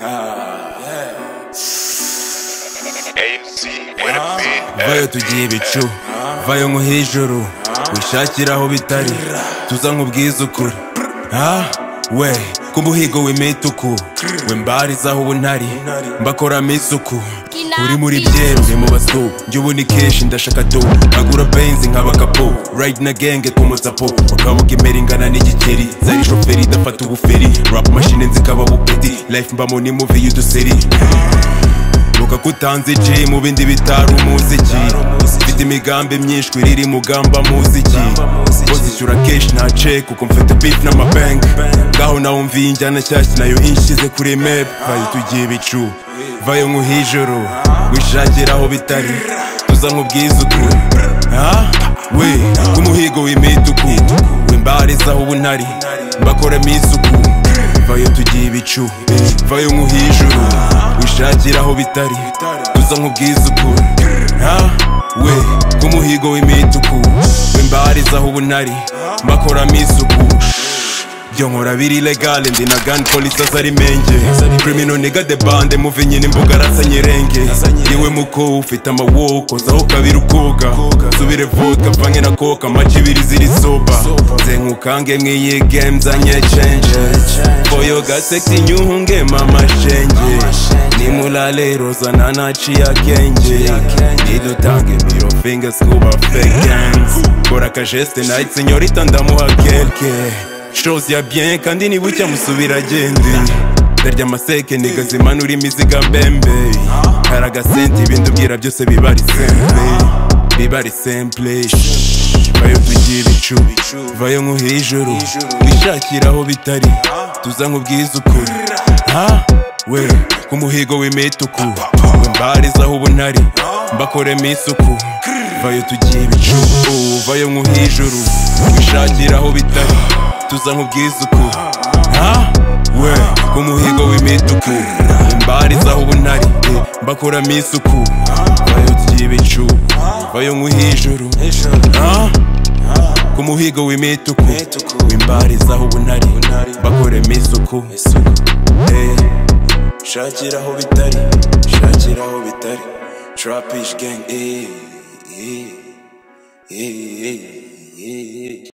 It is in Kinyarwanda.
Ah, yeah. vayo tugiye ibicu vayo nko hejuru wishakiraho bitari tuza nk'ubwiza ukuri ah, we ku muhigo w'imituku we mbarizaho ubu ntari mbakoramo isuku uri muri uri mu basu njye ubu ni kenshi ndashaka do agura benzi nkaba kapo ride na genge kumusapo bakavuga imeri ingana n'igikeri zari shoferi idafata ubuferi. Rap machine nzikaba bupeti life mbamo ni movie y'uduseri. Vuga ko utanze G mu bindi bitari umuziki. Mfite imigambi myinshi iriri mugamba muziki. Bozishyura keshi nta check. Kuko mfite beef n'amabank Ngaho nawe umviye injyana nshyashya na yo inshize kuri map Vayo tugiye ibicu Vayo nk'uhijoro Wishakira aho bitari Tuza Ha? We, ku muhigo w'imituku Wimbarizaho ubu ntari Mbakoremo isuku vayo tugiye ibicu vayo nk'uhijuru wishakira aho bitari tuza ha we k'umuhigo w'imituku wimbarizaho ubu ntari mbakoramo isuku byo nkora biri legale ndi na gun police azari menge. Criminal nigga de bande muve nyine imbuga arasa nyirenge. Yewe muko ufite amawoko zaho kabiri ukoga. Subire vodka vange na coca amaji ibiri ziri soba. Zengukange mwiyi game zanye change. Koyo gasexy nyuhunge mama. Roza nanachi ya kenje nidutange miro fingers kuba fake gangs kora akajeste night senyorita ndamuha kelke. Shows ya bien kandi ni bucya musubira agende ndarya amaseke niga zimanura imiziga mbembe hari agasenti ibindi ubwira byose biba ari simple biba ari simple vayo tugiye ibicu vayo nk'uhijuru wishakira aho bitari tuza nk'ubwiza ukuri. We ku muhigo w'imituku wimbarizaho ubu ntari mbakoremo isuku vayo tugiye ibicu vayo nk'uhijuru wishakira aho bitari tuza nk'ubwiza ukuri ha? We ku muhigo w'imituku wimbarizaho ubu ntari mbakoramo isuku vayo tugiye ibicu vayo nk'uhijuru ku muhigo w'imituku wimbarizaho ubu ntari mbakoremo isuku shakira aho bitari shakira aho bitari trapish gang eh, eh, eh.